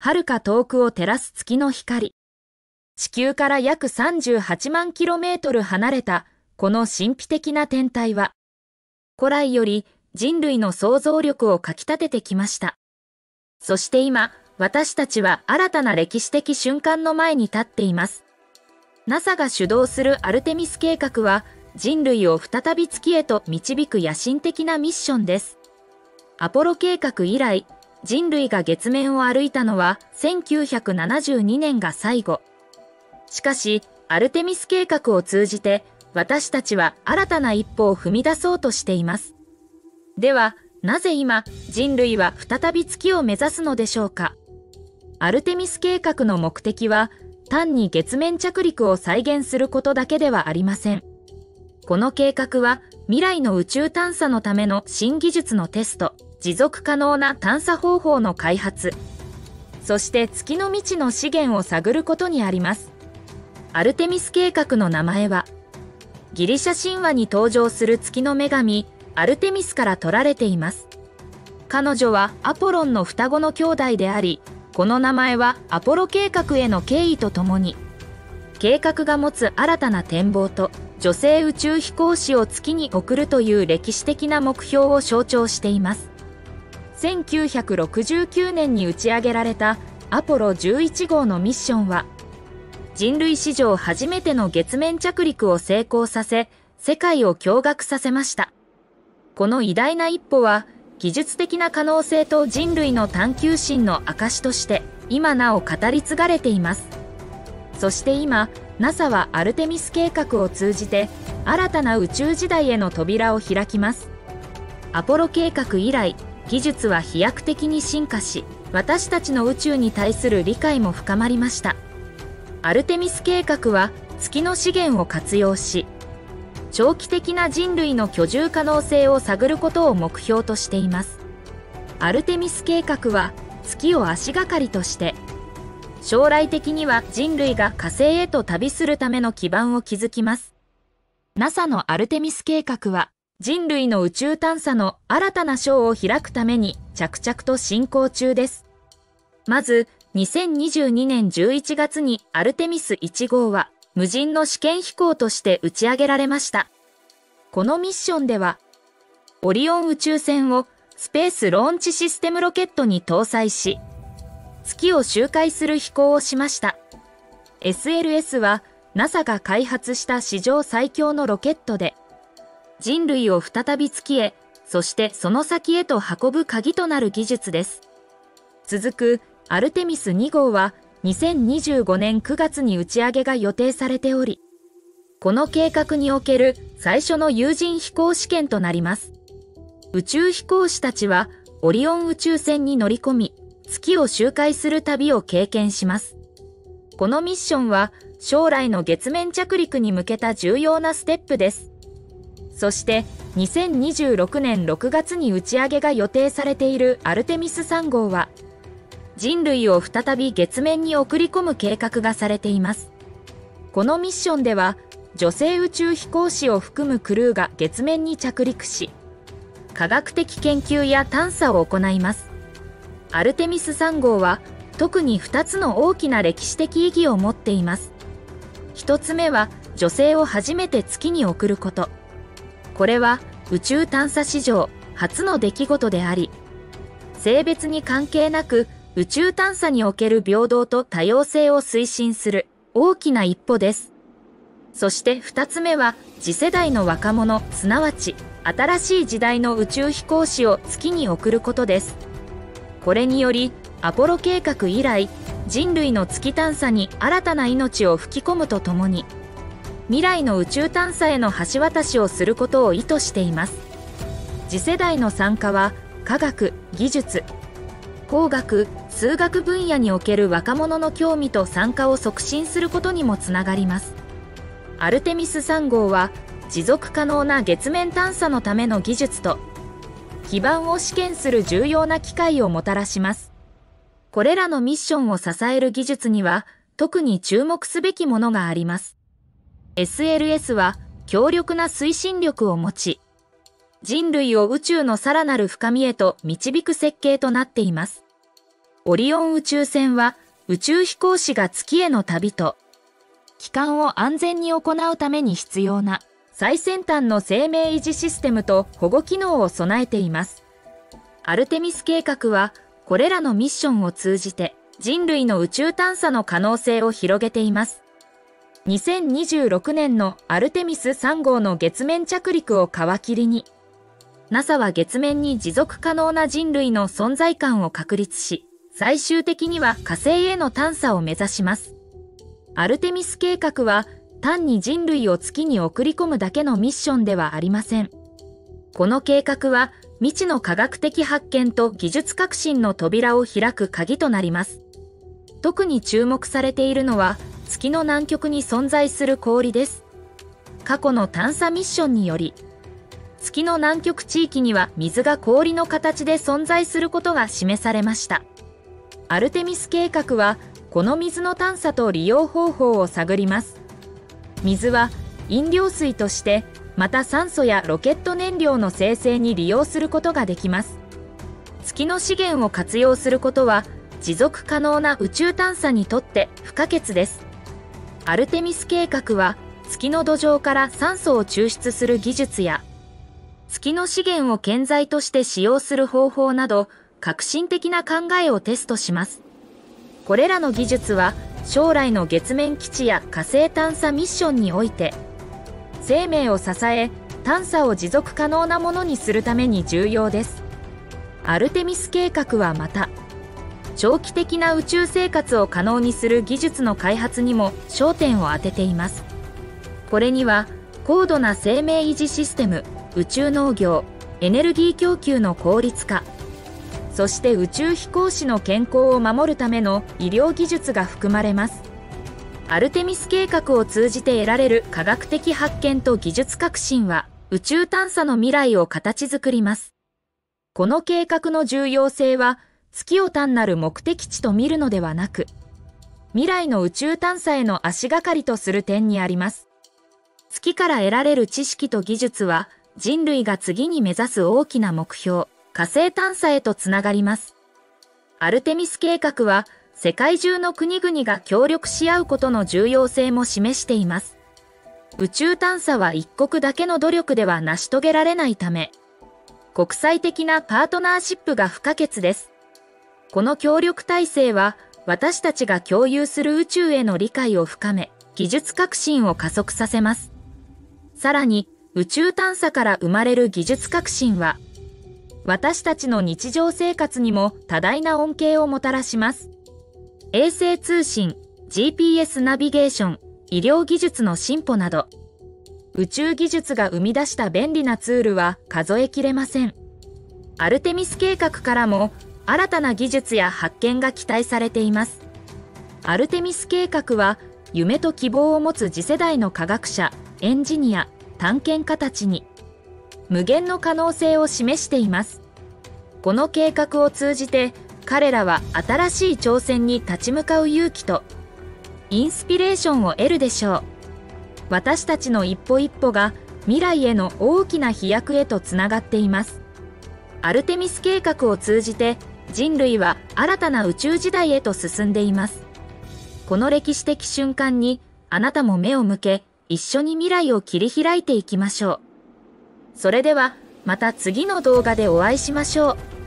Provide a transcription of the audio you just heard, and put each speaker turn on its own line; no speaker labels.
遥か遠くを照らす月の光。地球から約38万キロメートル離れたこの神秘的な天体は、古来より人類の想像力をかき立ててきました。そして今、私たちは新たな歴史的瞬間の前に立っています。NASA が主導するアルテミス計画は、人類を再び月へと導く野心的なミッションです。アポロ計画以来、人類が月面を歩いたのは1972年が最後。しかし、アルテミス計画を通じて、私たちは新たな一歩を踏み出そうとしています。では、なぜ今、人類は再び月を目指すのでしょうか？アルテミス計画の目的は、単に月面着陸を再現することだけではありません。この計画は、未来の宇宙探査のための新技術のテスト、持続可能な探査方法の開発、そして月の未知の資源を探ることにあります。アルテミス計画の名前は、ギリシャ神話に登場する月の女神、アルテミスから取られています。彼女はアポロンの双子の兄弟であり、この名前はアポロ計画への敬意とともに、計画が持つ新たな展望と女性宇宙飛行士を月に送るという歴史的な目標を象徴しています。1969年に打ち上げられたアポロ11号のミッションは、人類史上初めての月面着陸を成功させ、世界を驚愕させました。この偉大な一歩は、技術的な可能性と人類の探求心の証として、今なお語り継がれています。そして今、NASA はアルテミス計画を通じて、新たな宇宙時代への扉を開きます。アポロ計画以来、技術は飛躍的に進化し、私たちの宇宙に対する理解も深まりました。アルテミス計画は月の資源を活用し、長期的な人類の居住可能性を探ることを目標としています。アルテミス計画は月を足がかりとして、将来的には人類が火星へと旅するための基盤を築きます。NASA のアルテミス計画は人類の宇宙探査の新たな章を開くために着々と進行中です。まず、2022年11月にアルテミス1号は無人の試験飛行として打ち上げられました。このミッションでは、オリオン宇宙船をスペースローンチシステムロケットに搭載し、月を周回する飛行をしました。SLS は NASA が開発した史上最強のロケットで、人類を再び月へ、そしてその先へと運ぶ鍵となる技術です。続くアルテミス2号は2025年9月に打ち上げが予定されており、この計画における最初の有人飛行試験となります。宇宙飛行士たちはオリオン宇宙船に乗り込み、月を周回する旅を経験します。このミッションは将来の月面着陸に向けた重要なステップです。そして2026年6月に打ち上げが予定されているアルテミス3号は人類を再び月面に送り込む計画がされています。このミッションでは女性宇宙飛行士を含むクルーが月面に着陸し科学的研究や探査を行います。アルテミス3号は特に2つの大きな歴史的意義を持っています。1つ目は女性を初めて月に送ること。これは宇宙探査史上初の出来事であり、性別に関係なく宇宙探査における平等と多様性を推進する大きな一歩です。そして二つ目は次世代の若者、すなわち新しい時代の宇宙飛行士を月に送ることです。これによりアポロ計画以来人類の月探査に新たな命を吹き込むとともに未来の宇宙探査への橋渡しをすることを意図しています。次世代の参加は科学技術工学数学分野における若者の興味と参加を促進することにもつながります。アルテミス3号は持続可能な月面探査のための技術と基盤を試験する重要な機会をもたらします。これらのミッションを支える技術には特に注目すべきものがあります。SLS は強力な推進力を持ち、人類を宇宙のさらなる深みへと導く設計となっています。オリオン宇宙船は宇宙飛行士が月への旅と帰還を安全に行うために必要な最先端の生命維持システムと保護機能を備えています。アルテミス計画はこれらのミッションを通じて人類の宇宙探査の可能性を広げています。2026年のアルテミス3号の月面着陸を皮切りに NASA は月面に持続可能な人類の存在感を確立し、最終的には火星への探査を目指します。アルテミス計画は単に人類を月に送り込むだけのミッションではありません。この計画は未知の科学的発見と技術革新の扉を開く鍵となります。特に注目されているのは月の南極に存在する氷です。過去の探査ミッションにより月の南極地域には水が氷の形で存在することが示されました。アルテミス計画は、この水の探査と利用方法を探ります。水は飲料水として、また酸素やロケット燃料の生成に利用することができます。月の資源を活用することは、持続可能な宇宙探査にとって不可欠です。アルテミス計画は、月の土壌から酸素を抽出する技術や月の資源を建材として使用する方法など、革新的な考えをテストします。これらの技術は、将来の月面基地や火星探査ミッションにおいて、生命を支え、探査を持続可能なものにするために重要です。アルテミス計画はまた、長期的な宇宙生活を可能にする技術の開発にも焦点を当てています。これには、高度な生命維持システム、宇宙農業、エネルギー供給の効率化、そして宇宙飛行士の健康を守るための医療技術が含まれます。アルテミス計画を通じて得られる科学的発見と技術革新は宇宙探査の未来を形作ります。この計画の重要性は月を単なる目的地と見るのではなく、未来の宇宙探査への足がかりとする点にあります。月から得られる知識と技術は人類が次に目指す大きな目標、火星探査へとつながります。アルテミス計画は世界中の国々が協力し合うことの重要性も示しています。宇宙探査は一国だけの努力では成し遂げられないため、国際的なパートナーシップが不可欠です。この協力体制は私たちが共有する宇宙への理解を深め、技術革新を加速させます。さらに、宇宙探査から生まれる技術革新は、私たちの日常生活にも多大な恩恵をもたらします。衛星通信、GPS ナビゲーション、医療技術の進歩など、宇宙技術が生み出した便利なツールは数えきれません。アルテミス計画からも新たな技術や発見が期待されています。アルテミス計画は夢と希望を持つ次世代の科学者、エンジニア、探検家たちに無限の可能性を示しています。この計画を通じて彼らは新しい挑戦に立ち向かう勇気とインスピレーションを得るでしょう。私たちの一歩一歩が未来への大きな飛躍へとつながっています。アルテミス計画を通じて人類は新たな宇宙時代へと進んでいます。この歴史的瞬間にあなたも目を向け一緒に未来を切り開いていきましょう。それではまた次の動画でお会いしましょう。